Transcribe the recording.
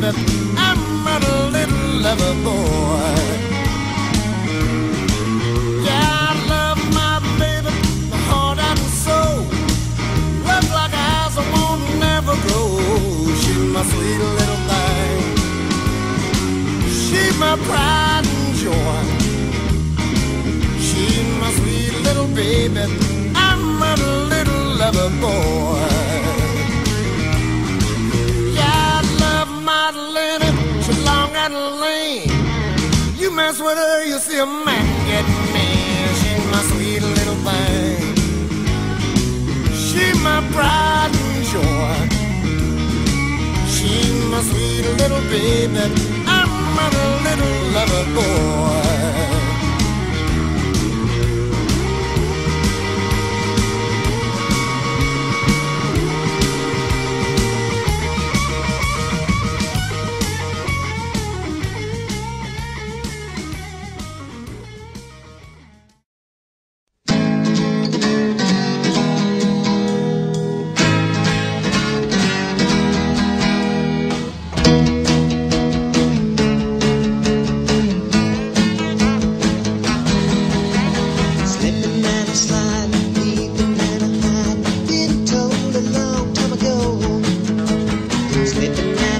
baby. I'm a little lover boy. Yeah, I love my baby, my heart and soul. Love like house that won't never grow. She's my sweet little thing. She's my pride mess with her, you see a man get mad. She's my sweet little thing. She's my pride and joy. She's my sweet little baby.